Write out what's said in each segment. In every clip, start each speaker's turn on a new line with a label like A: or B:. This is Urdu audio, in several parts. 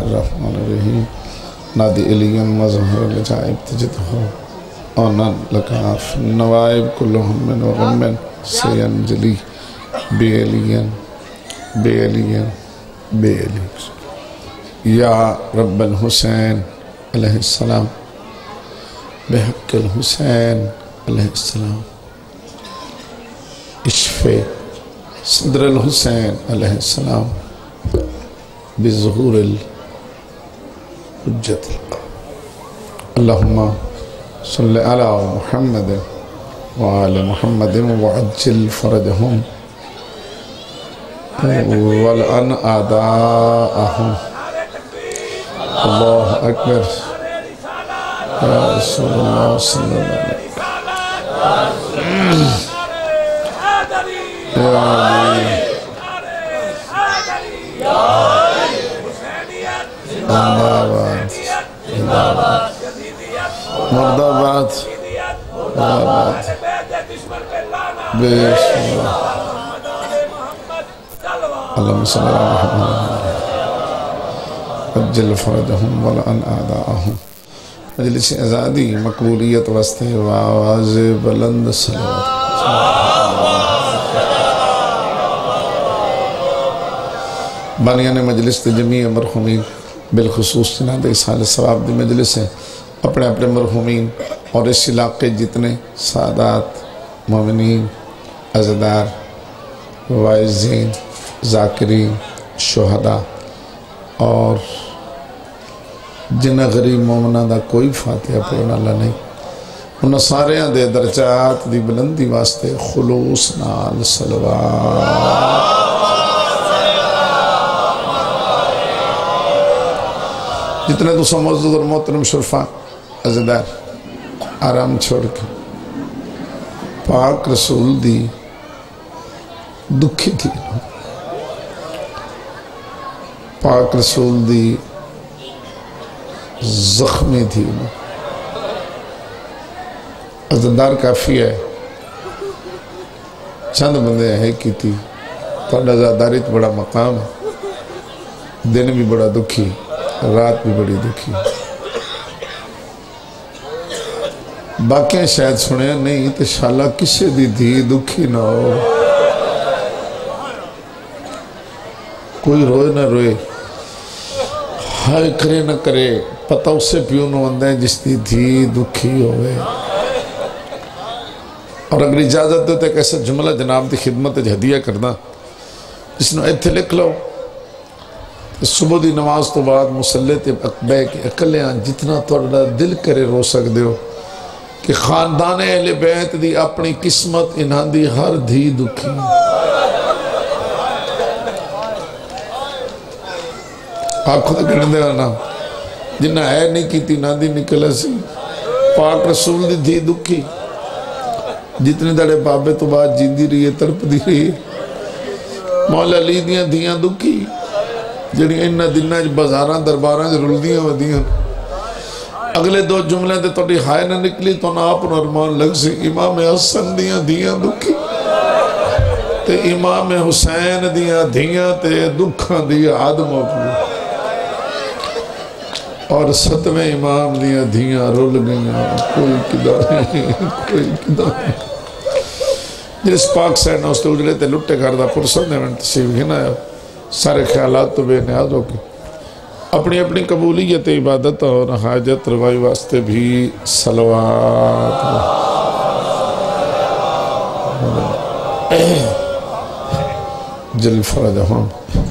A: الرحمن الرحيم نادي إليا مظهر الجائب تجده أنا لك في النوائب كلهم من وغم سينجلي بيليا بيليا بيلي يا رب الحسين عليه السلام۔ بحق الحسين عليه السلام۔ اشفي صدر الحسين عليه السلام۔ بظهور الحجة اللهم صل على محمد وعلى محمد وعجل فرجهم والأن أعداءهم الله أكبر. يا رسول الله صلى الله عليه وسلم. يا علي زنداباد مرداباد مرداباد بسم اللهم صل على محمد عجل فرجهم ولعن اعداءهم مجلس ازادی مقبولیت واسطے و آواز بلند صلوات بانیان مجلس تے جمیع مرحومین بالخصوص جنہاں اس حال ثواب دی مجلس ہے۔ اپنے اپنے مرحومین اور اس علاقے جتنے سادات، مومنین عزدار وائزین ذاکرین شہدہ اور جنہ غریب مومنہ دا کوئی فاتحہ پڑھنا اللہ نہیں، انہاں سارے دے درجات دی بلندی واسطے خلوص نال صلوات۔ جتنے تو سمجھد اور محترم شرفا عزدار آرام چھوڑ کے۔ پاک رسول دی دکھی تھی۔ پاک رسول دی زخمی تھی۔ عزدار کافی ہے۔ چند بندے ہے کی تھی۔ تھوڑا زیاداریت بڑا مقام دن بھی بڑا دکھی۔ رات بھی بڑی دکھی۔ باقی شاید سنے، نہیں تو شالہ کسے دی دھی دکھی نہ ہو۔ کوئی روئے نہ روئے۔ ہائے کرے نہ کرے، پتہ اسے پیوں نہ بندہ ہے جس دی دھی دکھی ہوئے۔ اور اگر اجازت دیتے کہ ایسا جملہ جناب دی خدمت ہدیہ کرنا۔ جس نے ایتھے لکھ لو۔ صبح دی نماز تو بعد مسلح تے اقبے کے اکلیاں جتنا توڑا دل کرے رو سک دیو کہ خاندان اہل بیت دی اپنی قسمت انہاں دی ہر دھی دکھی۔ آپ خود کرنے دے آنا جنہ ہے نہیں کی تھی نہ دی نکلے سی پاک رسول دی دھی دکھی۔ جتنے دڑے بابے تو بعد جیندی رہی ہے ترپ دی رہی۔ ہے مولا علی دیاں دھیاں دکھی۔ جڑی انہ دنہ بزاراں درباراں رلدیاں ودیاں اگلے دو جملے تے توڑی ہائے نہ نکلی تو نہ آپ نرمان لگ سی امام حسن دیاں دیاں دکھی۔ تے امام حسین دیاں دیاں تے دکھاں دیاں آدم اپنی اور ستویں امام دیاں دیاں رول گئیاں۔ کوئی کدا کوئی کدا جس پاک سین اس تے اجڑے تے لٹے گھر دا پرسن دے میں تصیب گھنا سارے خیالات تو بے نیاز ہو کے اپنی اپنی قبولیت، عبادت اور حاجت روائی واسطے بھی سلوات جل فرجہم ہاں۔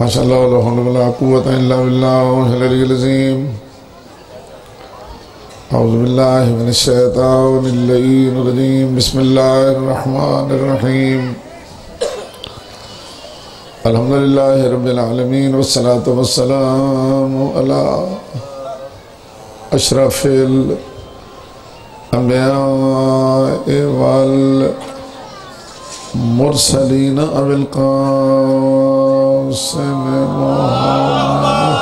A: ماشاءاللہ ولا حول ولا قوة الا بالله العلي العظيم اعوذ بالله من الشيطان اللعين الرجيم بسم الله الرحمن الرحيم الحمد لله رب العالمين والصلاة والسلام على أشرف الأنبياء والمرسلين أبي القاسم محمد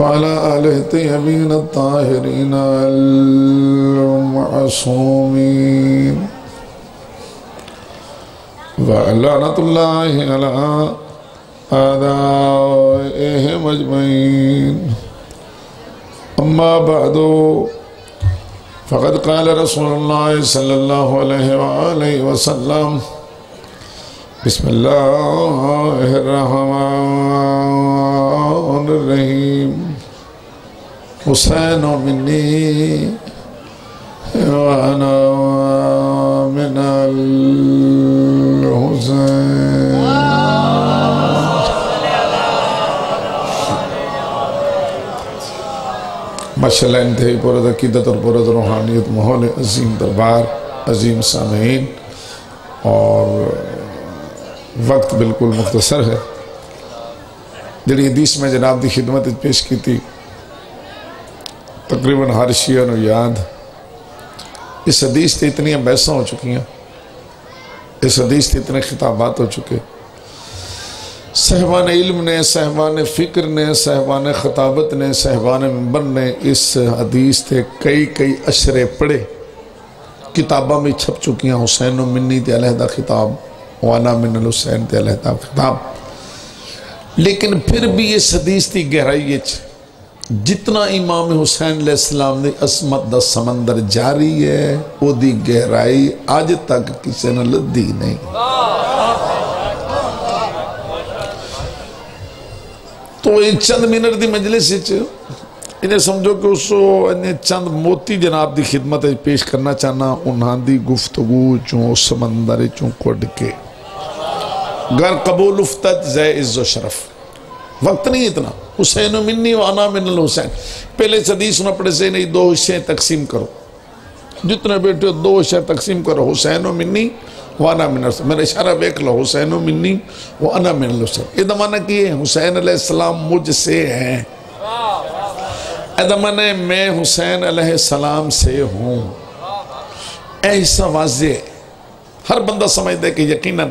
A: وعلى آله الطيبين الطاهرين المعصومين ولعنة الله على آدائهم أجمعين. أما بعد فقد قال رسول الله صلى الله عليه وآله وسلم بسم الله الرحمن الرحيم. حسين مني. وأنا من الحسين. ماشاءاللہ انتہائی پورت عقیدت اور پورت روحانیت ماحول عظیم دربار، عظیم سامعین اور وقت بالکل مختصر ہے۔ جڑی حدیث میں جناب دی خدمت پیش کی تھی، تقریباً ہر شیعہ نو یاد اس حدیث تے اتنی بحثاں ہو چکی ہیں۔ اس حدیث تے اتنے خطابات ہو چکے۔ صحبان علم نے صحبان فکر نے صحبان خطابت نے صحبان ممبر نے اس حدیث تے کئی کئی اشرے پڑھے۔ کتابہ میں چھپ چکی ہیں۔ حسین و منی تے علیہدہ خطاب، وانا من الحسین تے علیہدہ خطاب۔ لیکن پھر بھی اس حدیث تی گہرائی ہے جتنا امام حسین علیہ السلام نے عصمت دا سمندر جاری ہے وہ دی گہرائی آج تک کسی نے لدی نہیں۔ تو یہ چند منٹ دی مجلس انہیں سمجھو کہ اس انہیں چند موتی جناب دی خدمت پیش کرنا چاہنا، انہاں دی گفتگو چون سمندر چون کڑ کے۔ گر قبول افتت زی عز و شرف۔ وقت نہیں اتنا۔ حسین و منی و انا من الحسین۔ پہلے صدیث نے اپنے سے نہیں دو حصے تقسیم کرو۔ جتنے بیٹے دو حصے تقسیم کرو۔ حسین و منی وانا من الحسین۔ میرا اشارہ بیک لو۔ حسین و منی وانا من الحسین۔ یہ دمانہ کی ہے؟ حسین علیہ السلام مجھ سے ہیں۔ اے دمانہ میں حسین علیہ السلام سے ہوں۔ ایسا واضح ہر بندہ سمجھ دے کہ یقیناً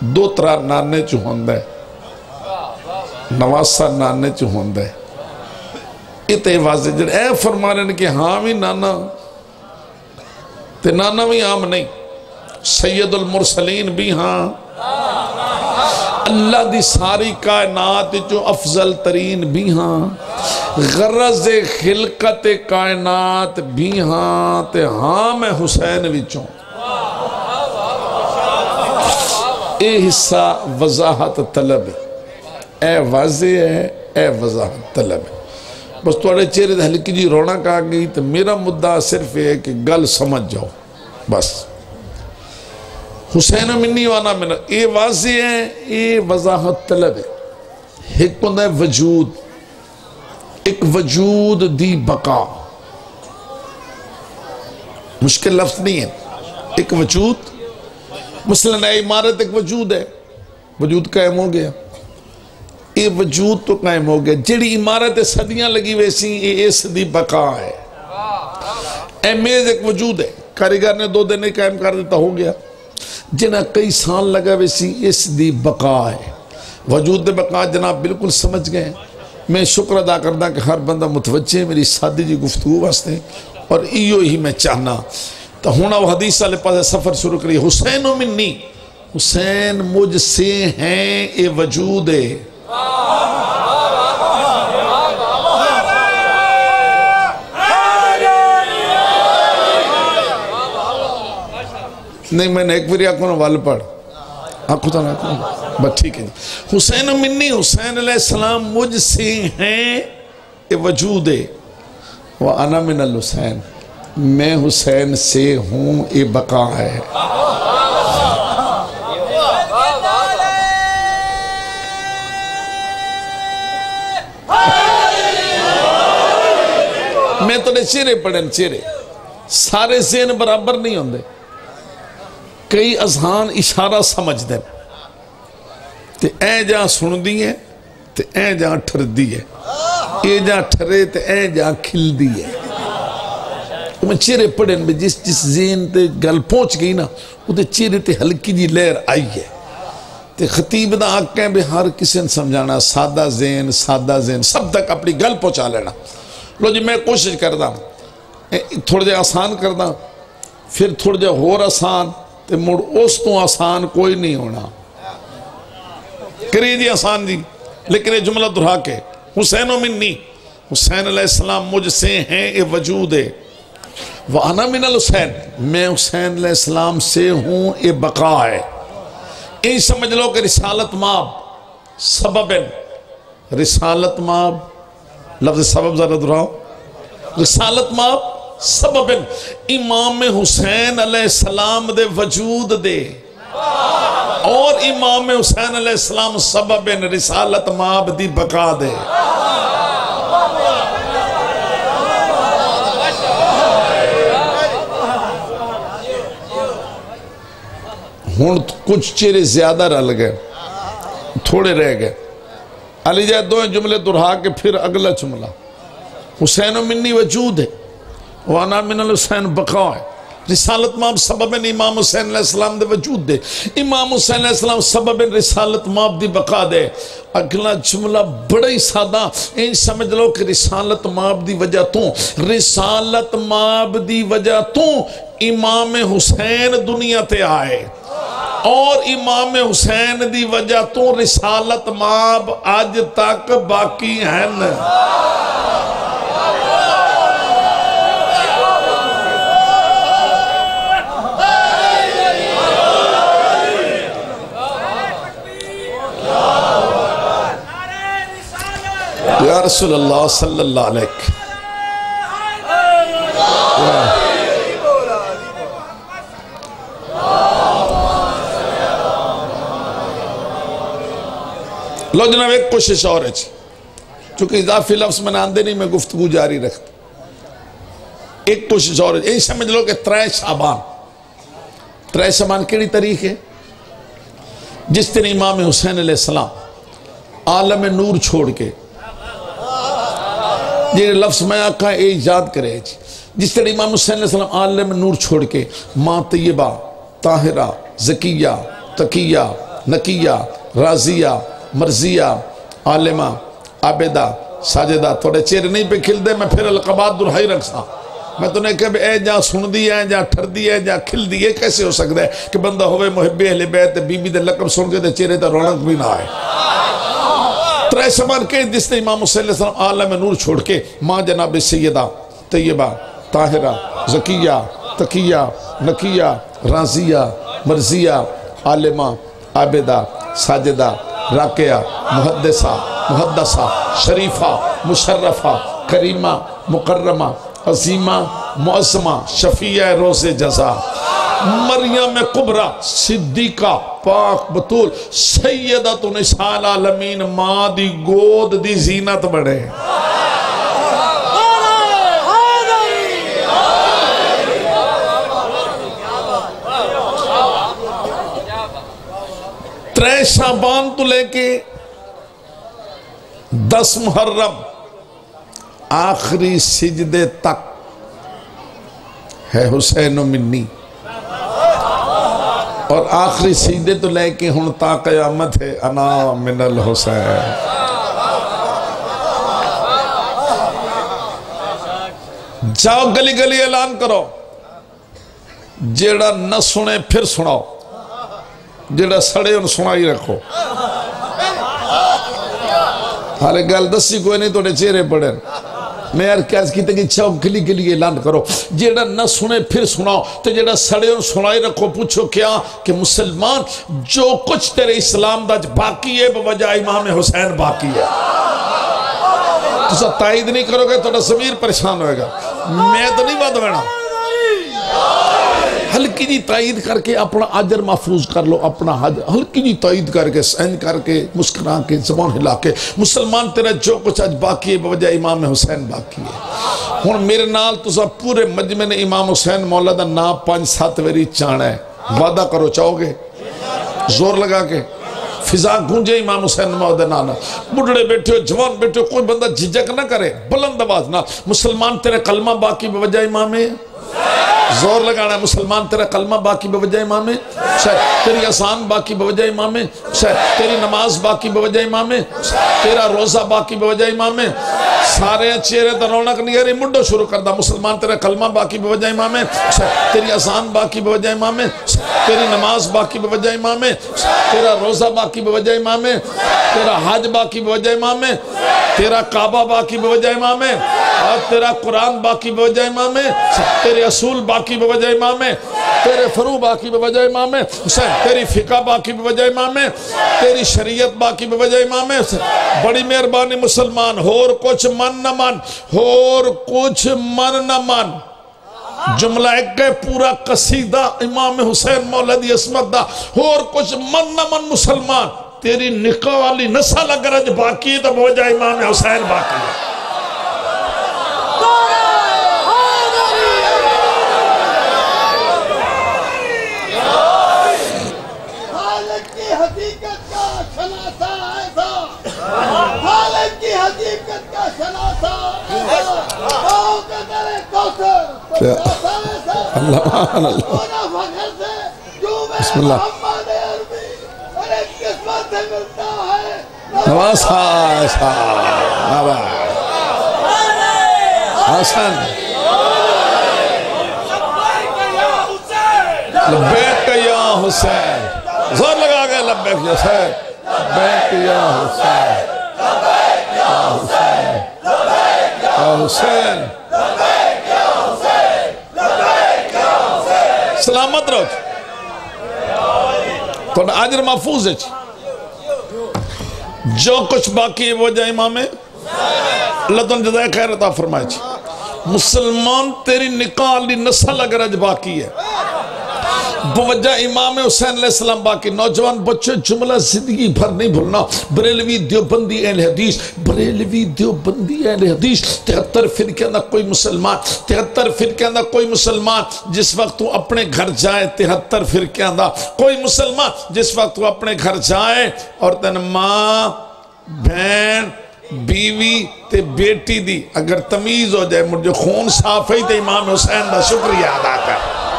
A: دو ترار نانے چو ہوندہ ہے۔ نواسا نانے چو ہوندہ ہے۔ یہ تے واضح جڑ اے فرما رہے ہیں کہ ہاں بھی نانا، تے نانا بھی عام نہیں۔ سید المرسلین بھی ہاں۔ اللہ دی ساری کائنات جو افضل ترین بھی ہاں۔ غرض خلقت کائنات بھی ہاں۔ تے ہاں میں حسین وچوں۔ اے حصہ وضاحت طلب۔ ہے اے واضح ہے، اے وضاحت طلب ہے۔ بس توڑے چہرے دے ہلکی جی رونا کہا گئی تو میرا مدعا صرف ہے کہ گل سمجھ جاؤ۔ بس۔ حسین منی وانا منہ اے واضح ہے، اے وضاحت طلب ہے۔ ایک کند ہے وجود، ایک وجود دی بقا۔ مشکل لفظ نہیں ہے۔ ایک وجود، مثلا اے عمارت ایک وجود ہے۔ وجود قائم ہو گیا۔ یہ وجود تو قائم ہو گیا۔ جڑی عمارت صدیاں لگی ویسی یہ اس دی بقا ہے۔ اے میز ایک وجود ہے۔ کاریگر نے دو دن قائم کر دیتا ہو گیا۔ جنہ کئی سال لگا ویسی اس دی بقا ہے۔ وجود دے بقا جناب بالکل سمجھ گئے۔ میں شکر ادا کردہ کہ ہر بندہ متوجہ ہے، میری سادی جی گفتگو واسطے۔ اور ایو ہی میں چاہنا۔ تو ہونا وہ حدیث والے پاس سفر شروع کری۔ حسین و منی۔ حسین مجھ سے ہیں، اے وجود ہے۔ نہیں، میں نے ایک بری آنکھوں نے وال پڑھ۔ آنکھوں تو آنکھوں بس ٹھیک ہے۔ حسین و منی، حسین علیہ السلام مجھ سے ہیں، اے وجود ہے۔ وَأَنَا مِنَ الْحُسَيْن میں حسین سے ہوں، اے بقا ہے۔ میں تو نے چیرے پڑھیں چیرے سارے ذہن برابر نہیں ہوندے۔ کئی اذہان اشارہ سمجھ دیں تے اے جہاں سن دی ہے، تے اے جہاں ٹھر دی ہے۔ اے جہاں ٹھرے، تے اے جہاں کھل دی ہے میں چیرے پڑھیں میں جس جس ذہن تے گل پہنچ گئی نا وہ تے چیرے تے ہلکی جی لہر آئی ہے۔ تے خطیب دا آکیں بھی ہر کسی نے سمجھانا، سادہ ذہن سادہ ذہن، سب تک اپنی گل پہنچا لینا۔ لو جی میں کوشش کردہ تھوڑے جے آسان کردہ پھر تھوڑے جے ہور آسان، تے مڑ اس تو آسان کوئی نہیں ہونا۔ کریے جی آسان جی لیکن یہ جملہ دہرا کے، حسین و منی، حسین علیہ السلام مجھ سے ہیں، اے وجود ہے۔ وَأَنَا مِنَ الحسین، میں حسین علیہ السلام سے ہوں، اے بقا ہے۔ این سمجھ لو کہ رسالت ماب سبب رسالت ماب لفظ سبب ذرا دراؤ رسالت ماب سبب امام حسین علیہ السلام دے وجود دے۔ اور امام حسین علیہ السلام سبب رسالت ماب دی بقا دے۔ ہون کچھ چیرے زیادہ رہ لگے تھوڑے رہ گئے۔ علی جائے دو جملے درہا کے پھر اگلا جملہ۔ حسین و منی وجود ہے، وانا من الحسین بقا ہے۔ رسالت ماب سبب امام حسین علیہ السلام دے وجود دے۔ امام حسین علیہ السلام سبب رسالت ماب دی بقا دے۔ اگلا جملہ بڑا ہی سادہ این سمجھ لو کہ رسالت ماب دی وجہ تو، رسالت ماب دی وجہ تو امام حسین دنیا تے آئے۔ اور امام حسین دی وجہ تو رسالت ماب آج تک باقی ہیں۔ یا رسول اللہ صلی اللہ علیہ لو جناب، ایک کوشش اور ہے جی۔ چونکہ اضافی لفظ میں آندے نہیں، میں گفتگو جاری رکھتا ایک کوشش اور ہے جی۔ یہی سمجھ لو کہ ترائے شابان ترائے شابان کیڑی تاریخ ہے؟ جس دن امام حسین علیہ السلام عالم نور چھوڑ کے یہ لفظ میں آقا اے یاد کرے جی۔ جس طرح امام حسین علیہ السلام عالم نور چھوڑ کے، ماں طیبہ، طاہرہ، زکیہ، تقیہ، نقیہ، رازیہ مرضیہ، عالمہ، عابدہ، ساجدہ، تھوڑے چہرے نہیں پہ کھل دے میں پھر القبات درہائی رکھسا میں تو نے کہا اے جہاں سن دی ہے جہاں ٹھر دی ہے جہاں کھل دی ہے کیسے ہو سکتا ہے کہ بندہ ہوئے محب اہل بیت بی بی دے لقب سن کے دے چہرے تے رونق بھی نہ آئے۔ ترے سمان کے جس نے امام صلی اللہ علیہ وسلم عالم نور چھوڑ کے ماں جناب سیدہ، طیبہ، طاہرہ، زکیہ، تقیہ، نقیہ، رازیہ، مرضیہ، عالمہ، عابدہ، ساجدہ راکیہ محدثہ محدثہ، شریفہ، مشرفہ، کریمہ، مکرمہ، عظیمہ، معظمہ شفیع روز جزا، مریم قبرہ صدیقہ، پاک بطول سیدت نسال عالمین ماں دی گود دی زینت بڑھے۔ ترے شابان تو لے کے دس محرم آخری سجدے تک ہے حسین و منی۔ اور آخری سجدے تو لے کے ہن تا قیامت ہے، انا من الحسین۔ جاؤ گلی گلی اعلان کرو، جیڑا نہ سنے پھر سناؤ۔ جیڑا سڑے ان سنائی رکھو۔ حالے گل دسی کوئی نہیں توڑے چہرے پڑے۔ میں یار کیس کی تکی چاہو گلی گلی اعلان کرو۔ جیڑا نہ سنے پھر سناؤ۔ تو جیڑا سڑے ان سنائی رکھو، پوچھو کیا؟ کہ مسلمان جو کچھ تیرے اسلام دا باقی ہے، بوجہ امام حسین باقی ہے۔ تو سا تائید نہیں کرو گے تو سمیر پریشان ہوئے گا۔ میں تو نہیں بات بینا ہلکی جی تائید کر کے اپنا عجر محفوظ کر لو، اپنا حجر ہلکی جی تائید کر کے سین کر کے مسکران کے، زبان ہلا کے۔ مسلمان تیرا جو کچھ آج باقی ہے، بوجہ امام حسین باقی ہے۔ ہون میرے نال تو سب پورے مجمع نے امام حسین مولا دا نا پانچ سات ویری چانا ہے۔ وعدہ کرو، چاہو گے؟ زور لگا کے۔ فضا گونجے امام حسین مولا نانا بڑھڑے بیٹھے ہو، جوان بیٹھے ہو، کوئی بندہ جھجک نہ کرے، بلند آواز نہ مسلمان تیرے کلمہ باقی، بوجہ امام ہے؟ زور لگانا ہے مسلمان تیرا کلمہ باقی بوجہ امام ہے تیری آسان باقی بوجہ امام ہے تیری نماز باقی بوجہ امام ہے تیرا روزہ باقی بوجہ امام ہے سارے چہرے در رونق نہیں مڈو شروع کردہ مسلمان تیرا کلمہ باقی بوجہ امام ہے تیری آسان باقی بوجہ امام ہے تیری نماز باقی بوجہ امام ہے تیرا روزہ باقی بوجہ امام ہے تیرا حج باقی بوجہ امام ہے تیرا کعبہ باقی بوجہ امام ہے اور تیرا قرآن باقی بوجہ امام ہے تیرے اصول باقی باقی بوجہ امام ہے۔ تیرے فرو باقی بوجہ امام ہے۔ حسین، تیری فقہ باقی بوجہ امام ہے۔ تیری شریعت باقی بوجہ امام ہے۔ بڑی مہربانی مسلمان، ہور کچھ من نہ من، ہور کچھ من نہ من۔ جملہ ایک گئے پورا قصیدہ امام حسین مولدی اسمت دا۔ اور کچھ من نہ من مسلمان۔ تیری نکاح والی نسل اگر اج باقی تو بوجہ امام حسین باقی ہے
B: خالق کی حقیقت کا شناسا ایسا خالق کی حقیقت کا شناسا ایسا آؤ قدر کوثر شناسا ایسا
A: اللہ اللہ
B: ہونا فخر سے جو میں
A: بسم اللہ
B: محمد عربی اور ایک قسمت سے ملتا ہے
A: نواز حسن لبیک یا حسین زور لگا گئے لبیک یا حسین لبیک یا حسین لبیک یا حسین حسین سلامت رہو تو آجر محفوظ ہے چی جو کچھ باقی ہے وہ جائے امام۔ ہے اللہ تعالیٰ جزائے خیر عطا فرمائے چھے مسلمان تیری نکاح علی نسل اگر اج باقی ہے۔ بوجہ امام حسین علیہ السلام باقی نوجوان بچے جملہ زندگی بھر نہیں بھولنا۔ بریلوی دیوبندی اہل حدیث، بریلوی دیوبندی اہل حدیث، تہتر فرقے اندر کوئی مسلمان، تہتر فرقے اندر کوئی مسلمان جس وقت تو اپنے گھر جائے، تہتر فرقے اندر کوئی مسلمان جس وقت تو اپنے گھر جائے اور تن ماں، بہن، بیوی تے بیٹی دی اگر تمیز ہو جائے، مجھے خون صاف ہے تے امام حسین دا شکریہ ادا کر۔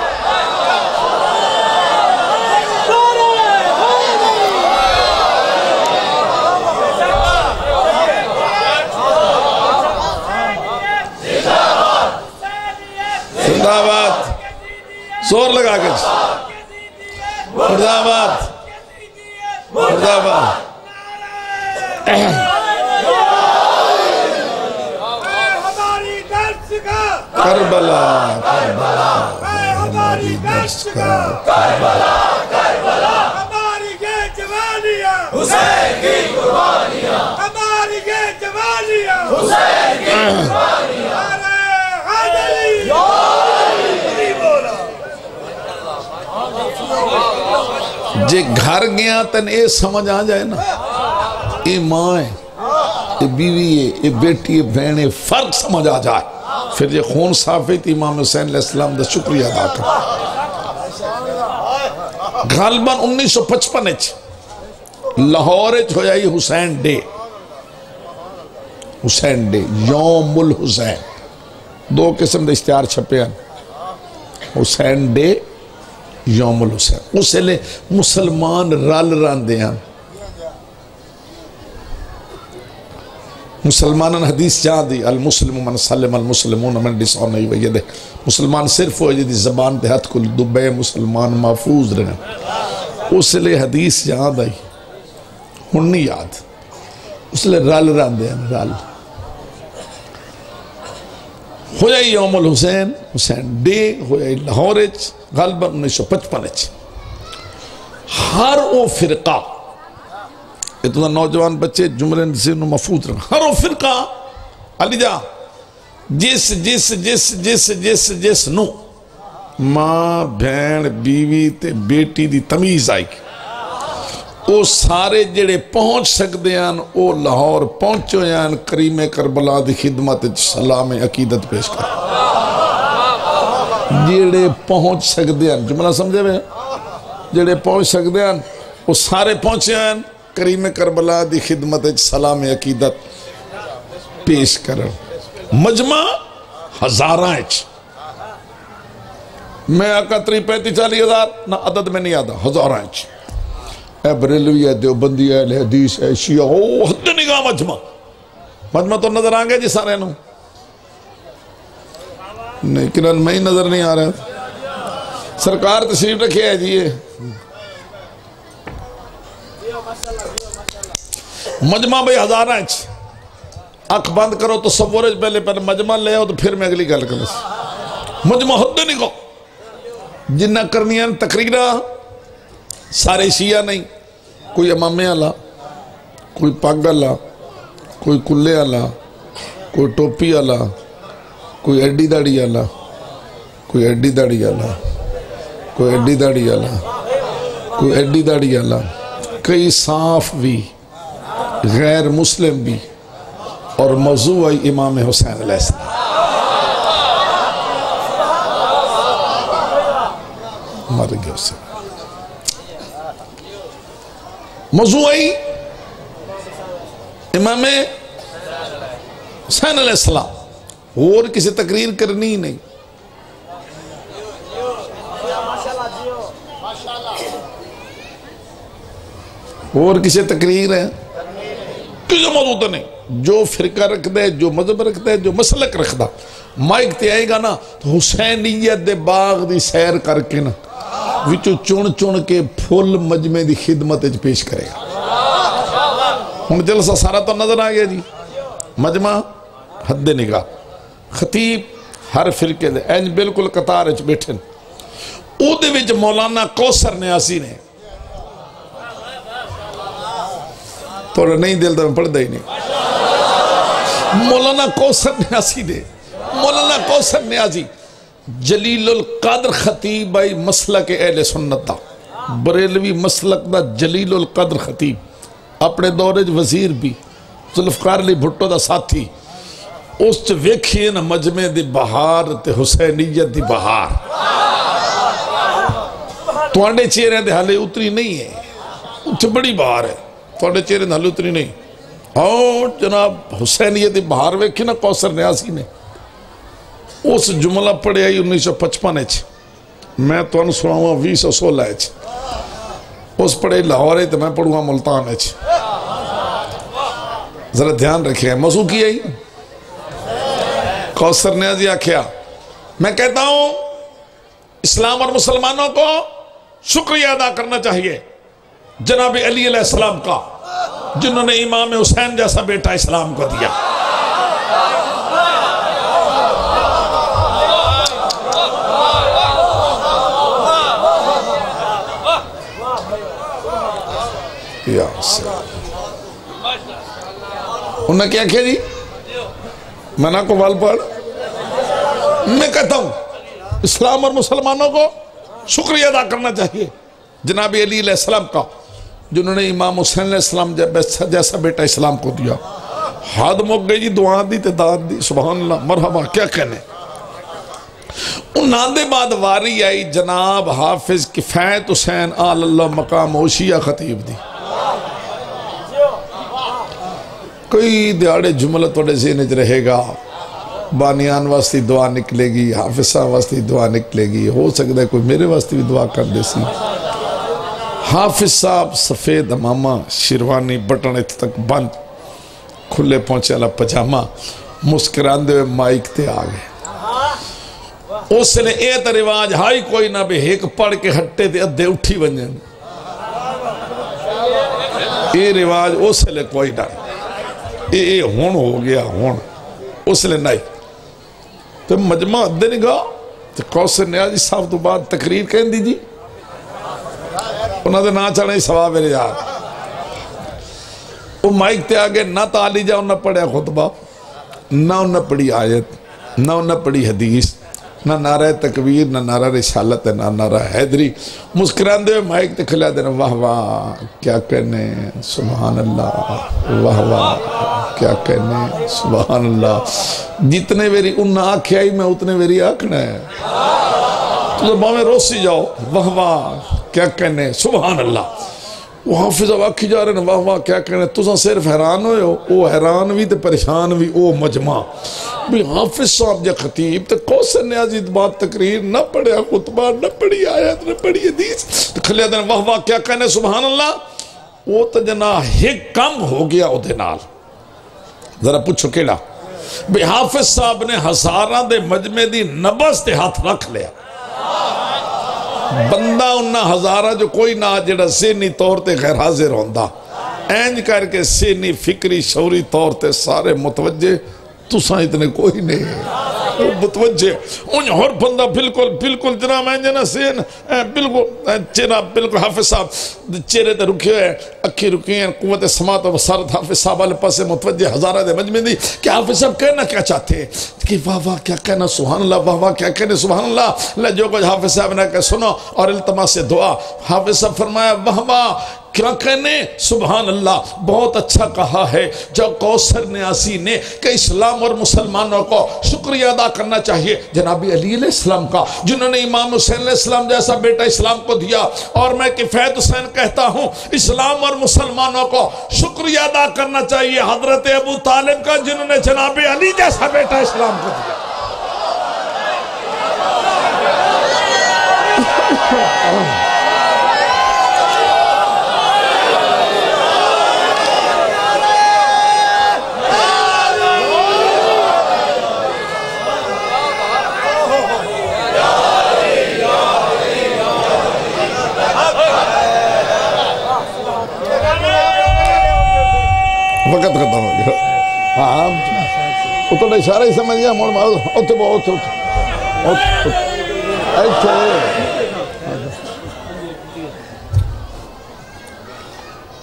A: زندہ بات زور لگا کے۔ زندہ بات
B: ہماری درس کا۔
A: کربلا
B: ہماری درس کا۔ ہماری یہ جوانیاں۔ حسین کی قربانیاں۔ ہماری یہ جوانیاں۔ حسین کی قربانیاں حیدری نہیں بولا
A: جے گھر گیا تن اے سمجھ آ جائے نا۔ اے ماں ہے، اے بیوی ہے، اے بیٹی ہے، بہن ہے، فرق سمجھ آ جائے۔ پھر یہ خون صاف ہے تی امام حسین علیہ السلام دا شکریہ ادا کر۔ غالباً انیس سو پچپن اچ لاہور اچ ہو جائی حسین ڈے۔ حسین ڈے، یوم الحسین۔ دو قسم دے اشتہار چھپے ہیں۔ حسین ڈے یوم الحسین اس لیے مسلمان رل راندے ہیں۔ مسلمانان حدیث جہاں دی المسلم من سلم، المسلمون من ڈسونی ویدے مسلمان صرف ہو جدی زبان دے ہتھ کل دبے، مسلمان محفوظ رہے۔ ہیں اس لیے حدیث جہاں دی ہن نہیں یاد۔ اس لیے رل راندے ہیں، رل۔ ہو یوم الحسین حسین ڈے ہو لاہور غالباً انیس سو پچپن ہر او فرقہ، اتنا نوجوان بچے جملے سے محفوظ رہنا۔ ہر او فرقہ، علی جا، جس جس جس جس جس جس نو۔ ماں بھین بیوی تے بیٹی دی تمیز آئی گی۔ او سارے جڑے پہنچ سکتے ہیں او لاہور پہنچو ہیں کریم کربلا دی خدمت سلام عقیدت پیش کر۔ جڑے پہنچ سکتے ہیں جملہ سمجھے میں جڑے پہنچ سکتے ہیں وہ سارے پہنچے ہیں کریم کربلا دی خدمت سلام عقیدت پیش کر مجمع ہزاراں اچ میں آقا تری پینتی چالی ہزار، نہ عدد میں نہیں آتا ہزارہ انچ اے بریلوی ہے دیوبندی ہے اہل حدیث ہے شیعہ، او حد نگاہ مجمع مجمع تو نظر آنگے جی سارے نو لیکن میں ہی نظر نہیں آ رہا۔ سرکار تشریف رکھے ہے جی یہ۔ مجمع بھئی ہزارہ انچ اکھ بند کرو تو سورج جی پہلے پہلے مجمع لے آؤ تو پھر میں اگلی گل کروں۔ مجمع حد نہیں کو جنہ کرنی ہے تقریرہ۔ سارے شیعہ نہیں، کوئی امامے والا کوئی پگ والا کوئی کلے والا کوئی ٹوپی والا کوئی ایڈی داڑی والا کوئی ایڈی داڑی والا کوئی ایڈی داڑی والا کوئی ایڈی داڑی والا کئی صاف بھی، غیر مسلم بھی، اور موضوع آئی امام حسین علیہ السلام۔ مر گیا اسے موضوع آئی امام حسین علیہ السلام، اور کسی تقریر کرنی ہی نہیں۔ اور کسی تقریر ہے۔ کسی موضوع تو نہیں، جو فرقہ رکھ دے جو مذہب رکھ دے جو مسلک رکھ دا مائک تے آئے گا نا، تو حسینیت دے باغ دی سیر کر کے نا۔ وچو چون چون کے پھول مجمع دی خدمت اج پیش کرے۔ گا ہم جلسہ سارا تو نظر آگیا جی۔ مجمع، حد نگاہ۔ خطیب ہر فرقے دے اینج بالکل قطار اچ بیٹھن۔ او دے وچ مولانا کوسر نیاسی نے۔ توڑا نہیں دل تو میں پڑھ ہی نہیں۔ مولانا کوسر نیاسی دے۔ مولانا کوسر نیازی۔ جلیل القدر خطیب بائی مسلک اہل سنت دا۔ بریلوی مسلک دا جلیل القدر خطیب۔ اپنے دورج وزیر بھی ظلفقار علی بھٹو دا ساتھی۔ اس چ ویکھئے نا مجمع دی بہار تے حسینیت دی بہار۔ تو آنڈے چیرے دے حالے اتری نہیں ہے۔ اتر بڑی بہار ہے۔ توڑے چہرے نالو اتری نہیں۔ اور جناب، حسینیت بہار ویکھی نا کوسر نیاسی نے۔ اس جملہ پڑے آئی انیس سو پچپن ایچ میں تو ان سناؤں وی سو سولہ ایچ اس پڑے لاہور ہے تو میں پڑھوں گا ملتان ایچ ذرا دھیان رکھے ہیں موضوع کی آئی کوسر نیازی جی آکھیا۔ میں کہتا ہوں، اسلام اور مسلمانوں کو شکریہ ادا کرنا چاہیے۔ جناب علی علیہ السلام کا، جنہوں نے امام حسین جیسا بیٹا اسلام کو دیا۔ یا کیا کیا جی منع کو وال پڑھ میں کہتا ہوں، اسلام اور مسلمانوں کو شکریہ ادا کرنا چاہیے۔ جناب علی علیہ السلام کا، جنہوں نے امام حسین علیہ السلام جیسا بیٹا اسلام کو دیا۔ حد موک گئی جی دعا دی تے داد دی۔ سبحان اللہ، مرحبا، کیا کہنے؟ ان ناندے بعد واری آئی جناب حافظ کفایت حسین آل اللہ مقام اوشیہ خطیب دی۔ کوئی دیاڑے جملہ توڑے ذہنج رہے گا۔ بانیان واسطی دعا نکلے گی حافظ صاحب واسطی دعا نکلے گی۔ ہو سکتا ہے کوئی میرے واسطی بھی دعا کر دے سی۔ حافظ صاحب سفید امامہ، شیروانی بٹن تک بند، کھلے پہنچے اللہ پجامہ مسکران دے مائک تے آگئے اس نے اے تا رواج ہائی کوئی نہ بے، ایک پڑھ کے ہٹے دے ادھے اٹھی ونجن۔ اے رواج اس لے کوئی نہ اے اے ہون ہو گیا ہون اس لے نہیں تو مجمع ادھے نگاہ تو کوسر نیازی صاحب تو بعد تقریر کہیں دی جی انہوں نے نہ چڑھنے سوا میرے وہ مائک تے آگے نہ تعالی جا انہوں نے پڑھیا خطبہ نہ انہوں نے پڑھی آیت نہ انہوں نے پڑھی حدیث نہ نعرہ تکبیر، نہ نعرہ رسالت، نہ نعرہ حیدری۔ مسکران دے مائک تے کھلیا دینا واہ واہ، کیا کہنے سبحان اللہ، واہ واہ، کیا کہنے سبحان اللہ۔ جتنے ویری انہوں آکھے آئی، میں اتنے ویری آکھنا ہے۔ تو باہمیں روسی جاؤ، واہ واہ، کیا کہنے سبحان اللہ۔ وہ حافظ واقعی جا رہے ہیں، واہ واہ، کیا کہنے، تُساں صرف حیران ہوئے ہو۔ وہ حیران بھی تے پریشان بھی، وہ مجمع۔ بھی حافظ صاحب جا خطیب تے کوسر نیازی بات تقریر نہ پڑھیا، خطبہ نہ پڑھی، آیت نہ پڑھی، حدیث۔ تے کھلیا دن واہ واہ، کیا کہنے، سبحان اللہ۔ وہ تو جنا ہک کم ہو گیا او دے نال۔ ذرا پوچھو کیڑا۔ بھی حافظ صاحب نے ہزارہ دے مجمع دی نبس تے ہاتھ رکھ لیا۔ بندہ انہا ہزارہ جو کوئی نہ جڑا سینی طور تے غیر حاضر ہوندہ اینج کر کے سینی فکری شعوری طور تے سارے متوجہ تو ساں اتنے کوئی نہیں۔ متوجہ۔ انج ہر بندہ بالکل بالکل جناب میں جنا سین بالکل چیرہ بالکل حافظ صاحب چیرے تے رکھے ہوئے اکھی رکھی ہیں، قوت سماعت و بسارت حافظ صاحب والے پاسے متوجہ ہزارہ دے مجمع دی۔ کہ حافظ صاحب کہنا کیا چاہتے ہیں؟ کہ واہ واہ کیا کہنا، سبحان اللہ، واہ واہ کیا کہنے سبحان اللہ۔ لے جو کچھ حافظ صاحب نے کہا، سنو اور التماس سے دعا۔ حافظ صاحب فرمایا، واہ واہ کیا کہنے؟ سبحان اللہ، بہت اچھا کہا ہے۔ جب کوسر نیاسی نے کہ اسلام اور مسلمانوں کو شکریہ ادا کرنا چاہیے جنابی علی علیہ السلام کا، جنہوں نے امام حسین علیہ السلام جیسا بیٹا اسلام کو دیا۔ اور میں کفیت حسین کہتا ہوں، اسلام اور مسلمانوں کو شکریہ ادا کرنا چاہیے۔ حضرت ابو طالب کا، جنہوں نے جناب علی جیسا بیٹا اسلام کو دیا۔ وقت ختم ہو گیا ہاں وہ تو اشارہ ہی سمجھ گیا موڑ مارو اوتھے بو اوتھے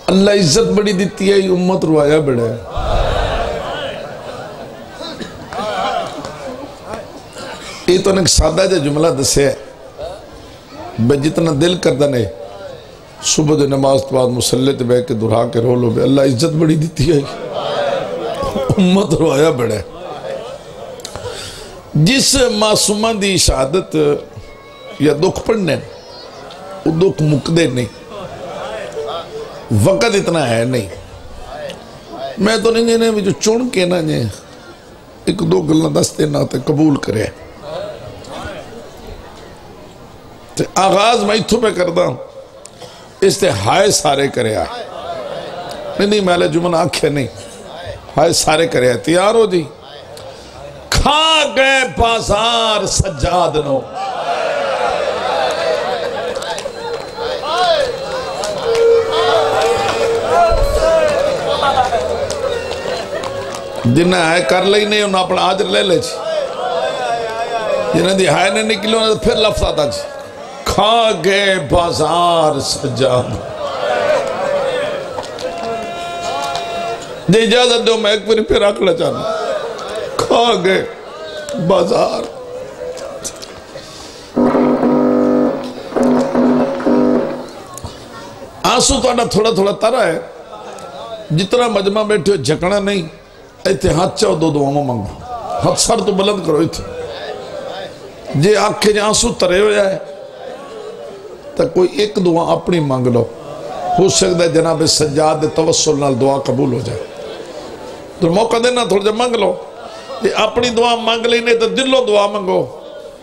A: اللہ عزت بڑی دیتی ہے امت روایا بڑا ہے یہ تو ایک سادہ جا جملہ دسے ہے جتنا دل کردہ نے صبح دے نماز تو بعد مسلط بے کے دھرا کے رولو بے، اللہ عزت بڑی دیتی ہے۔ امت روایا بڑے جس معصومہ دی شہادت یا دکھ پڑھنے وہ دکھ مکدے نہیں۔ وقت اتنا ہے نہیں۔ میں تو نہیں جنے بھی جو چون کے نا جے، ایک دو گلنا دستے نا تے قبول کرے۔ تے آغاز میں اتھو پہ کردہ ہوں اس تے ہائے سارے کرے آئے۔ نہیں نہیں، میں لے جمعہ آنکھیں نہیں۔ ہائے سارے کرے آئے، تیار ہو جی۔ کھا گئے بازار سجاد نو۔ جنہ ہے کر لئی نہیں انہوں اپنا آجر لے لے جی۔ جنہ دی ہائے نے نکلو پھر لفظ آتا جی۔ کھا گئے بازار سجاد۔ دے اجازت دو، میں ایک پھر پھر اکڑا چاہنا کھا گئے بازار۔ آنسو تو تھوڑا تھوڑا ترہ ہے۔ جتنا مجمع بیٹھے ہو، جھکنا نہیں۔ ایتھے ہاتھ چاہو، دو دو آمو منگو ہاتھ سر تو بلند کرو ایتھے۔ جے آنکھیں جہاں سو ترے ہو جائے تا کوئی ایک دعا اپنی مانگ لو۔ ہو سکتا ہے جناب سجاد دے توسل نال دعا قبول ہو جائے۔ تو موقع دینا تھوڑا جا مانگ لو۔ یہ اپنی دعا مانگ لینے تو دلو دعا مانگو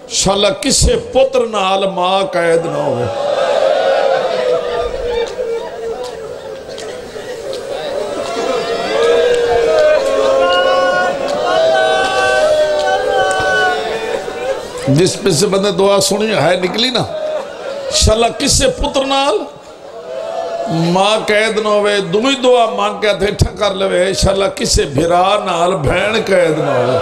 A: شاءاللہ کسے پتر نال ماں قید نہ ہوئے جس پہ سے بندے دعا سنی ہے نکلی نا۔ شاءاللہ کسے پتر نال ماں قید نہ ہوئے دوئی دعا مانگ کے تھے کر لوے شاءاللہ کسے بھرا نال بھین قید نہ ہوئے۔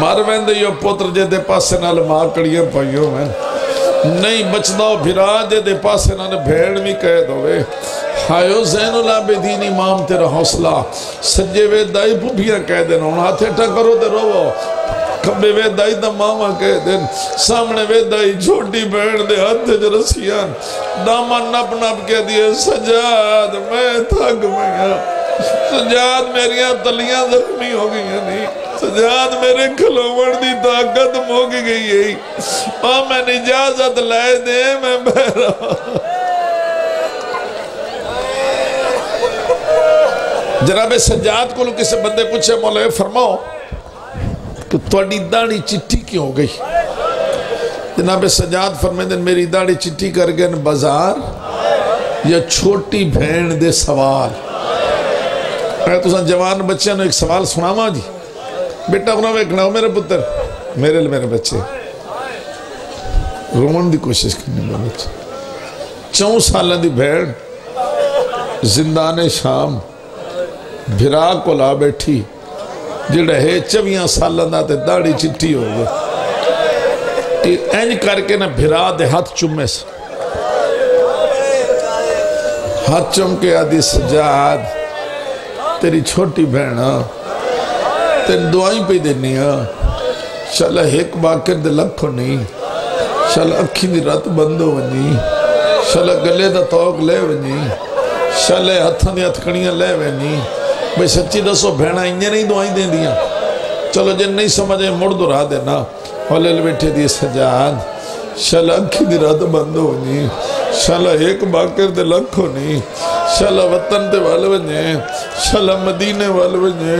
A: مر ویندے یو پتر جے دے پاسے نال ماں کڑیے پائیو میں۔ نہیں بچداؤ بھرا جے دے پاسے نال بھین بھی قید ہوئے۔ ہائیو زین اللہ بے دین امام تیرا حوصلہ۔ سجے وے دائی بھوبیاں قید نہ ہونا ہاتھے ٹھکرو دے رو کھبے ویدہ ہی دا ماما کہے دین سامنے ویدائی چھوٹی بہن دے ہاتھ جو رسیاں داما نپ نپ کے دیئے سجاد میں تھک گیا سجاد میریاں تلیاں زخمی ہو گئی ہیں نہیں سجاد میرے کھلوڑ دی طاقت موگ گئی ہے ماں میں نجازت لائے دے میں بہر بہرا جناب سجاد کو کسی بندے پوچھے مولا فرماؤ کہ تھوڑی داڑھی چٹھی کیوں ہو گئی؟ جناب سجاد فرمائے دن میری داڑھی چٹھی کر گئے بازار، یا چھوٹی بھین دے سوال۔ میں تو سن جوان بچے نے ایک سوال سنا ماں جی۔ بیٹا انہوں میں کھڑا ہو میرے پتر۔ میرے لیے میرے بچے۔ رومن دی کوشش کرنے میں بچے۔ چون سالہ دی بھین زندان شام بھرا کو لا بیٹھی۔ جڑا ہے چویاں سالہ دا تے داڑی چٹی ہو گئے اینج کر کے نا بھرا دے ہاتھ چمے سے ہاتھ چم کے آدھی سجاد، تیری چھوٹی بہنا تین دعائیں پہ دینی ہاں۔ شالا ایک باکر دے لکھو نہیں۔ شالا اکھی دی رات بندو ونی۔ شالا گلے دا توق لے ونی۔ شالا ہتھاں دی ہتھکڑیاں لے ونی۔ بھئی سچی دسو بہنا انجے نہیں دعائیں دیں دیا چلو جن نہیں سمجھے، مڑ دو رہا دینا۔ ہولے بیٹھے دی سجاد شالا اکھی دی رات بندو ونی شالا ایک باکر دے لکھو نہیں شالا وطن دے والے ونجے شالا مدینے والے ونجے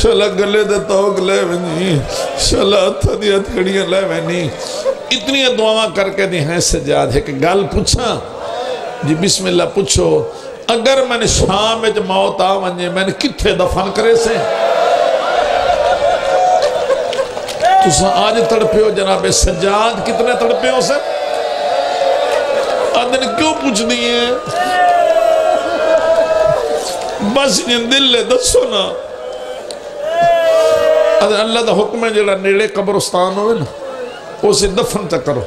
A: شالا گلے دے توق لے ونجی شالا ہتھا دی ہتھکڑیاں لے ونی۔ اتنی دعاواں کر کے دی ہیں سجاد۔ ہے کہ گال پوچھا جی بسم اللہ پوچھو۔ اگر میں نے شام میں موت آ ونجے میں نے کتھے دفن کرے سے؟ تو سا آج تڑپے ہو جناب سجاد کتنے تڑپے ہو سے؟ آدھنے کیوں پوچھ دیئے بس یہ دل لے دسو نا۔ آدھنے اللہ دا حکم ہے، جڑا نیڑے قبرستان ہوئے نا اسے دفن تک کرو۔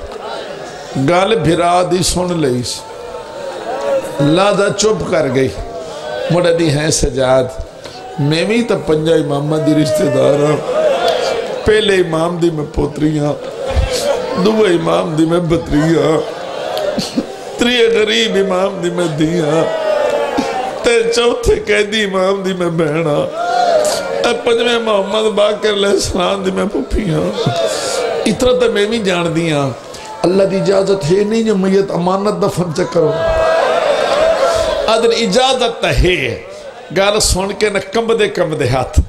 A: گال بھرا دی سن لئیس لادا چپ کر گئی۔ مڑا دی ہیں سجاد۔ میں بھی تا پنجا امامہ دی رشتہ دارا ہاں۔ پہلے امام دی میں پوتریاں دو امام دی میں بطریاں تریے غریب امام دی میں دیاں تے چوتھے قیدی امام دی میں بہنا ہاں۔ اے پنجویں محمد باقر علیہ السلام دی میں پپیاں اتنا تے میں بھی جان دیاں اللہ دی اجازت ہے نہیں جو میت امانت دفن چکرو ادن اجازت ہے۔ گال سن کے نہ کم دے کم دے ہاتھ۔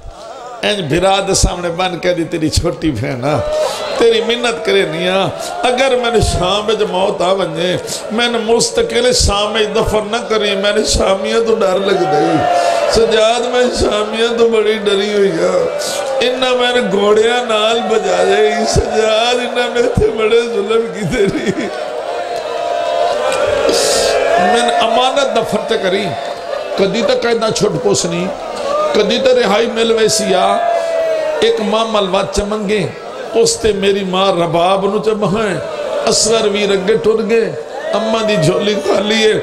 A: اینج بھرا دے سامنے بن کے دی تیری چھوٹی بہنا تیری منت کرے نیا اگر میں نے شام جو موت آ بنجے میں نے مستقل شام میں دفن نہ کری، میں نے شامیاں تو ڈر لگ دئی سجاد، میں شامیاں تو بڑی ڈری ہوئی ہے انہا میں نے گھوڑیاں نال بجا جائے سجاد انہا میں تھے بڑے ظلم کی تیری میں نے امانت دفن تے کری۔ کدی تک قیدہ چھوٹ پوسنی، کدی تک رہائی مل ویسی آ۔ ایک ماں ملوات چمنگے اس تے میری ماں رباب نو چمہائیں اسغر وی رگے ٹھر گے اممہ دی جھولی کھالی ہے۔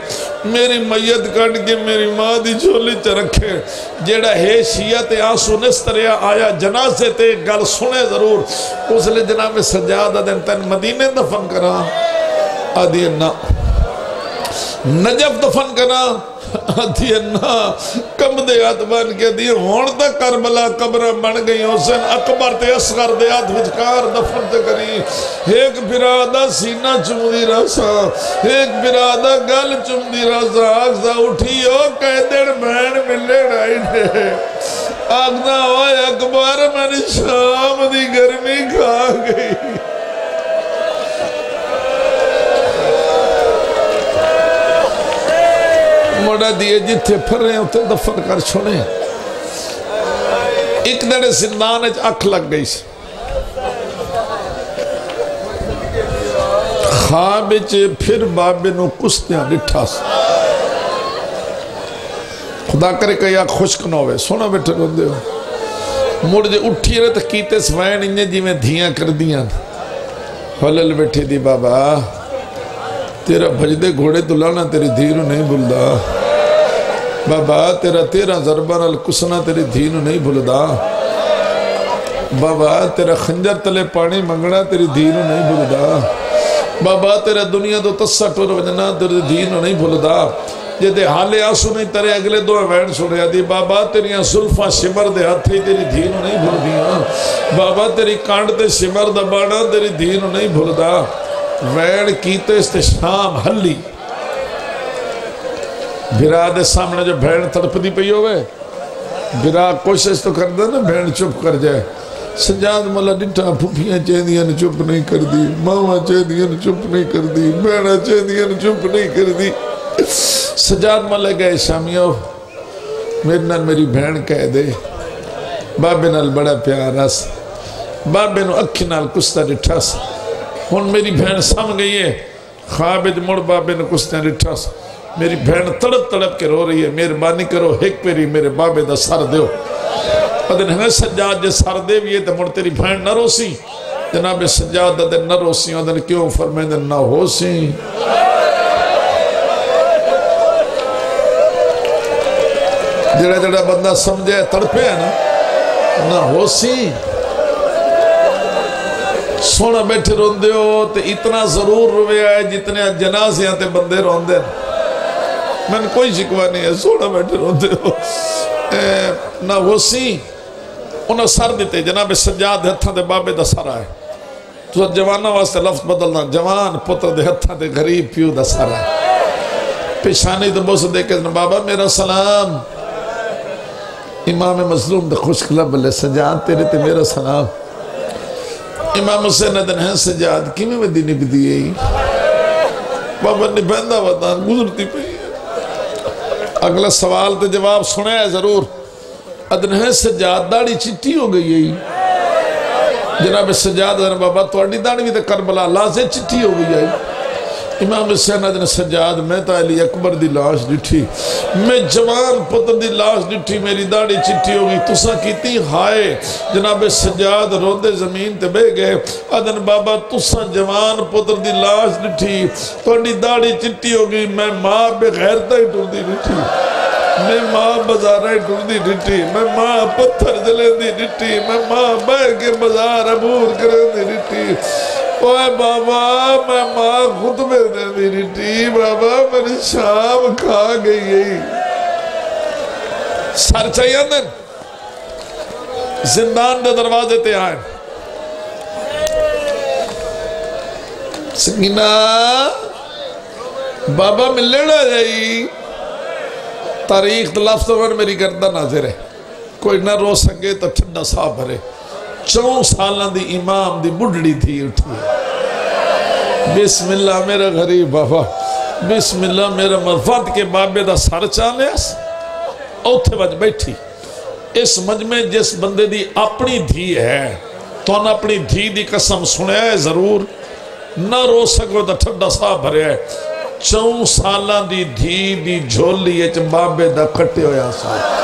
A: میری میت کٹ کے میری ماں دی جھولی چ رکھے۔ جیڑا ہے شیعت آنسو نستریا آیا جنازے تے گل سنے ضرور۔ اس لیے جناب سجادہ دن تین مدینے دفن کرا آدھی نا۔ نجف دفن کرا آدھی نا کم دے ہاتھ بن کے دی ہون تا کربلا قبرہ بن گئی حسین اکبر تے اسغر دے ہاتھ وچکار دفن تے کری ایک برادہ سینہ چم دی رسا ایک برادہ گل چم دی رسا آگزا اٹھی ہو قیدر بین ملے رائے نے آگزا ہوئے اکبر میں نے شام دی گرمی کھا گئی موڑا دیئے جتھے پھر رہے ہیں اتھے دفن کر چھوڑے ہیں ایک دڑے زندان اچھ اکھ لگ گئی سے خواب چے پھر بابے نو کستیاں لٹھا سے خدا کرے کہ یا خوشک نہ ہوئے سونا بیٹھے رو دے ہو مڑ جے اٹھی رہے تو کیتے سوائن انجے جی میں دھیاں کر دیاں حلل بیٹھے دی بابا تیرا بھجدے گھوڑے تو لانا تیری دھیرو نہیں بھلدا بابا، تیرا تیرا ضربان الکسنا تیری دھیرو نہیں بھلدا بابا، تیرا خنجر تلے پانی منگنا تیری دھیرو نہیں بھلدا بابا، تیرا دنیا تو تسا ٹور وجنا تیری دھیرو نہیں بھلدا یہ دے حالے آسو نہیں ترے اگلے دو وین سنے دی، بابا، تیریاں سلفہ شمر دے ہتھی تیری دھینو نہیں بھول دیا بابا، تیری کانڈ دے شمر دبانا تیری دھینو نہیں بھول دا وین کیتے استشام حلی بھرا دے سامنے جو بھین تڑپ دی پئی ہوئے برا کوشش تو کر دے نا بہن چپ کر جائے سجاد مولا ڈٹھا پھوپیاں چیندیاں نے چپ نہیں کر دی ماما چیندیاں نے چپ نہیں کر دی بہنا چیندیاں نے چپ نہیں کر دی سجاد مولا گئے شامیوں میرے نال میری بہن کہہ دے بابے نال بڑا پیار رس بابے نو اکھی نال کستا ڈٹھا سا ہن میری بہن سم گئی ہے خواب مڑ بابے نے کستا ڈٹھا سا میری بہن تڑپ تڑپ کے رو رہی ہے، مہربانی کرو، ایک پیری میرے بابے دا سر دیو۔ ادن ہمیں سجاد جے سر دے بھی ہے تو مڑ تیری بہن نہ روسی جناب سجاد دا دن نہ روسی ادن کیوں فرمائیں دن نہ ہو سی۔ جڑا جڑا بندہ سمجھے، تڑپے ہے نا، نہ ہو سی۔ سونا بیٹھے رون دے ہو تو اتنا ضرور روے آئے جتنے جنازیاں تے بندے رون دے میں کوئی شکوہ نہیں ہے سونا بیٹھے رون دے ہو نہ ہو سی انہاں سر دیتے جناب سجاد ہتھاں دے بابے دا سر آئے تو جوانہ واسطے لفظ بدلنا جوان پتر دے ہتھاں دے غریب پیو دا سر آئے پیشانی تو بوس دے کہ بابا میرا سلام امام مظلوم دے خوش کلب لے سجاد تیرے تے میرا سلام امام حسین ادن ہے سجاد کی میں ودی نب دیئے ہی بابا نے بہندہ وطان گزرتی پہ اگلا سوال تے جواب سنے ہے ضرور۔ ادن سجاد داڑی چٹی ہو گئی ہے۔ جناب سجاد ادن بابا توڑی داڑی بھی تے کربلا لازے چٹی ہو گئی ہے۔ امام حسین ادن سجاد، میں تا علی اکبر دی لاش ڈٹھی۔ میں جوان پتر دی لاش ڈٹھی، میری داڑی چٹھی ہوگی تسا کیتی؟ ہائے، جناب سجاد روندے زمین تے بے گئے۔ ادن بابا تسا جوان پتر دی لاش ڈٹھی۔ توڑی داڑی چٹھی ہوگی میں ماں بے غیرتا ہی ٹور دی ڈٹھی۔ میں ماں بزارہ ہی ٹور میں ماں پتھر جلے دی ڈٹھی۔ میں ماں بے کے بزار عبور کرے دی ڈٹھی۔ اوہ بابا میں ماں خطبے دے دی ڈٹھی بابا میری شام کھا گئی ہے سر چاہیے اندر زندان دے دروازے تے آئے سکینہ بابا ملنا جائی تاریخ لفظ میری گردہ ناظر ہے کوئی نہ رو سکے تو ٹھنڈا صاحب بھرے چون سالہ دی امام دی بڑھڑی تھی اٹھی۔ بسم اللہ میرا غریب بابا بسم اللہ میرا مرفت کے بابے دا سر چانے اس۔ اوتھے بج بیٹھی۔ اس مجمع جس بندے دی اپنی دھی ہے تو انہ اپنی دھی دی قسم سنے ہے ضرور۔ نہ رو سکو دا ٹھڈا صاحب بھرے۔ ہے چون سالہ دی دھی دی جھولی ہے اچ بابے دا کٹے ہویا سا۔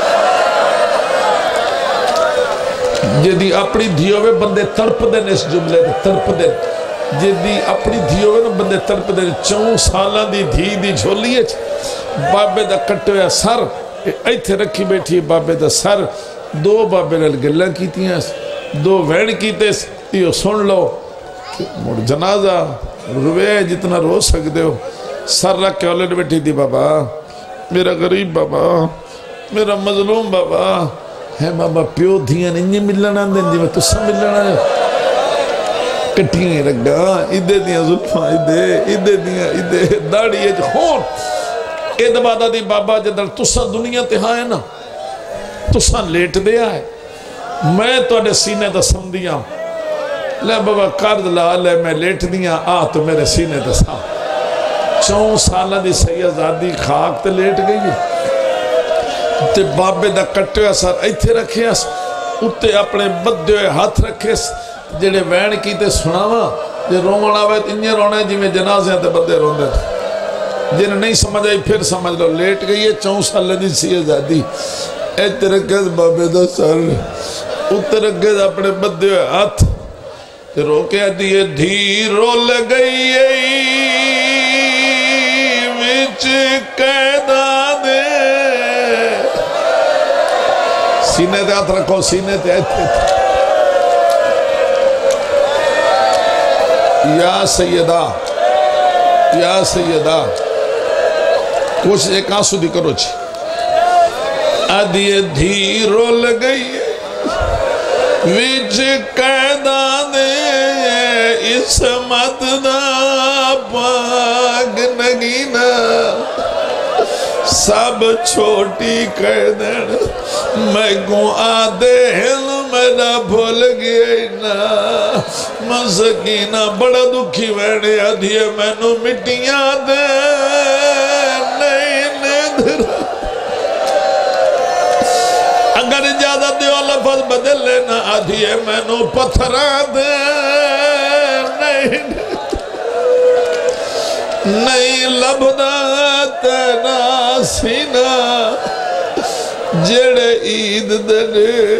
A: صاحب جدی اپنی دھیو میں بندے ترپ دین اس جملے دے ترپ دین جدی اپنی دھی دھیو میں بندے ترپ دین چون سالہ دی دھی دی جھولی اچ بابے دا کٹے ہویا سر ایتھے رکھی بیٹھی بابے دا سر دو بابے نل گلہ کیتی ہیں دو وین کیتے یہ سن لو مڑ جنازہ روے جتنا رو سکتے ہو سر رکھ کے اولڈ بیٹھی تھی بابا میرا غریب بابا میرا مظلوم بابا ہے بابا، پیو دھیاں انجی ملنا دیں جی میں تسا ملنا کٹیاں ہی رکھ گا ہاں، ادھے دیاں ظلفاں ادھے ادھے دیاں ادھے داڑی ہے جو خون۔ اے دی بابا جدر تسا دنیا تے ہاں ہے نا۔ تسا لیٹ دے آئے۔ میں تو اڈے سینے دا سمدیاں لے بابا کرد لا، لے میں لیٹ دیاں آ، تو میرے سینے دا سا۔ چون سالہ دی سیدزادی خاک تے لیٹ گئی ہے۔ تے بابے دا کٹے ہوئے سر ایتھے رکھے اس، اتے اپنے بدے ہوئے ہاتھ رکھے اس، جڑے وین کی تے سناوا جے رومن آوے انجے رونے جی میں جنازے تے بدے رون دے جن نہیں سمجھ آئی پھر سمجھ لو، لیٹ گئی ہے، چون سالہ دی سیدزادی ایتھے رکھے بابے دا سر۔ اتے رکھے اپنے بدے ہوئے ہاتھ۔ تے روکے دیئے دھی رول گئی وچ قیدہ سینے تے ہاتھ رکھو سینے تے یا سیدہ یا سیدہ کوشش ایک آنسو دی کرو چی ادیے دھی رول گئی وچ قیدہ دے اسمت دا پاگ نگینا سب چھوٹی کر دین۔ میں کو آدھے ہل میرا بھول گیا نا۔ مسکینہ بڑا دکھی ویڑے آدھیے میں نو مٹیاں دے۔ نہیں ندر اگر اجازت دیو، لفظ بدل لینا آدھیے میں نو پتھران دے۔ نہیں۔ نہیں لبدا۔ تینا سینہ جڑے عید دنے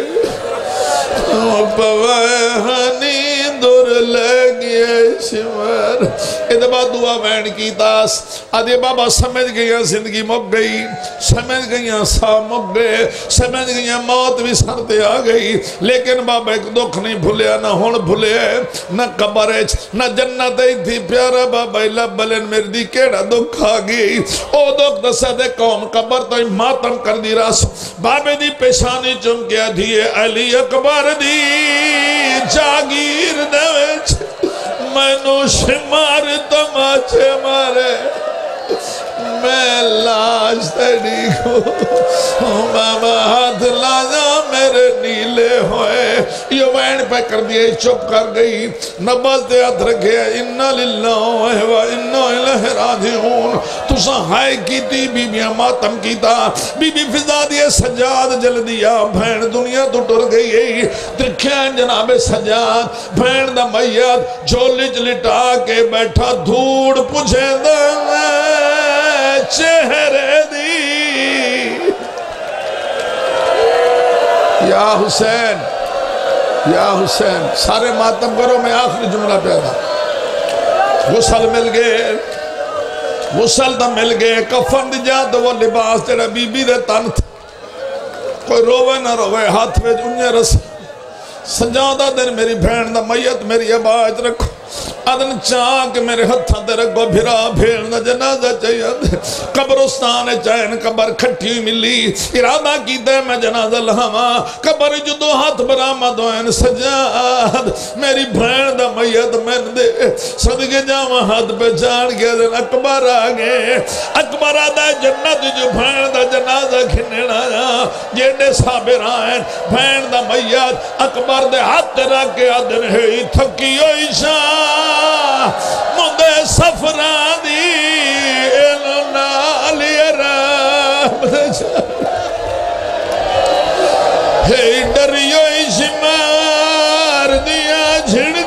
A: پوائے ہنی دور لگئے شمار۔ ادبا دعا بین کی تاس۔ آدھے بابا سمجھ گیا زندگی مک گئی۔ سمجھ گیا سا مک گئے سمجھ گیا موت بھی سرتے آ گئی۔ لیکن بابا ایک دکھ نہیں بھولیا، نہ ہون بھولے، نہ قبرچ نہ جنت ہی تھی پیارا بابا اللہ بلن میری دی کیڑا دکھ آ گئی۔ او دکھ دسا دے قوم قبر تو ماتم کر دی راس۔ بابے دی پیشانی چم کیا دیئے علی اکبر دی جاگیر دے وچ۔ میں نو شمار تماچے مارے۔ میں لاش تیڑی کو۔ بابا ہاتھ لاجا میرے نیلے ہوئے۔ یہ وین پہ کر دیئے چپ کر گئی۔ نباز دے ہاتھ رکھے انہا للہ و انہا الہ راجعون۔ تو سا ہائے کی تھی بی بی ماتم کی تا بی بی فضا دیئے سجاد جل دیا بھین دنیا تو ٹر گئی۔ ہے ترکھیں جناب سجاد، بھین دا میت جھولج لٹا کے بیٹھا، دھوڑ پوچھے دا چہرے دی۔ یا حسین یا حسین، سارے ماتم کرو، میں آخری جملہ پیدا غسل مل گئے، غسل دا مل گئے، کفن دی جا تو وہ لباس تیرا بی بی دے تن تھا کوئی روے نہ روے ہاتھ میں انجے رس۔ سجادہ دن میری بھین دا میت، میری عبایت رکھو۔ ادن چاک میرے ہتھاں تے رگو بھرا بھیڑ دا جنازہ چاہیے۔ قبرستان چین قبر کھٹی ملی، ارادہ کی دے میں جنازہ لہاما قبر جدو ہاتھ برامد ہوئن سجاد۔ میری بھین دا میت میں دے۔ صدقے جاما ہاتھ پہ جان کے دن اکبر آگے اکبر آدھا جنت جو بھین دا جنازہ کھنینا جا جیڑے صابر آئین، بھین دا میت اکبر دے ہاتھ رکھ کے آدھن ہے تھکی ہوئی شاہ۔ مندے سفران دی نالی رب ہی ڈریو ہی شمار دیا جھڑ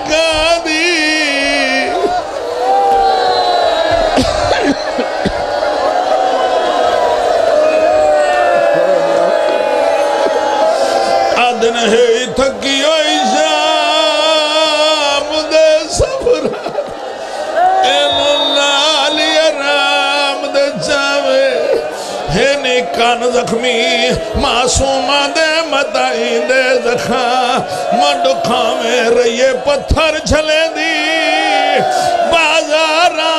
A: کان زخمی معصومہ دے مدائی دے زخا مڈ میں رہیے پتھر جھلے دی بازاراں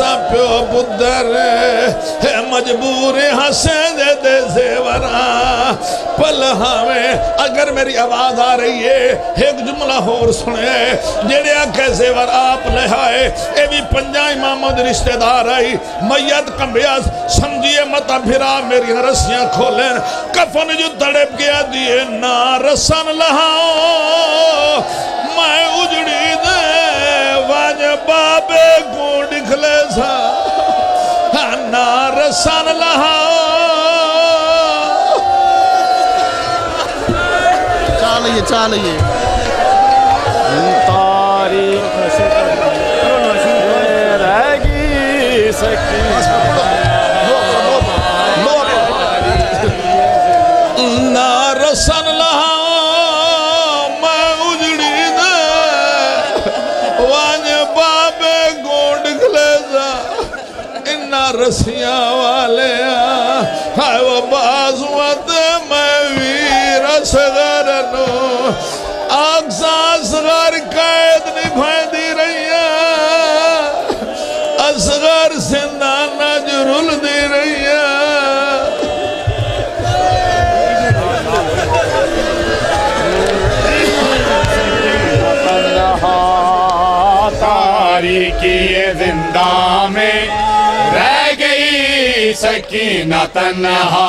A: ازا پیو بدر ہے، مجبور ہنسے دے دے زیورا۔ پل ہمیں اگر میری آواز آ رہی ہے، ایک جملہ ہور سنے۔ جیڑے آکھے زیور آپ لہائے اے بھی پنجا امام دے رشتہ دار آئی۔ میت کمبیاز سمجھئے متا پھرا میری رسیاں کھولیں۔ کفن جو تڑپ گیا دیئے نا رسن لہاؤ میں اجڑی دے واج بابے کو ڈکھلے سا نار سن لہا
C: چالیے چالیے سکینہ تنہا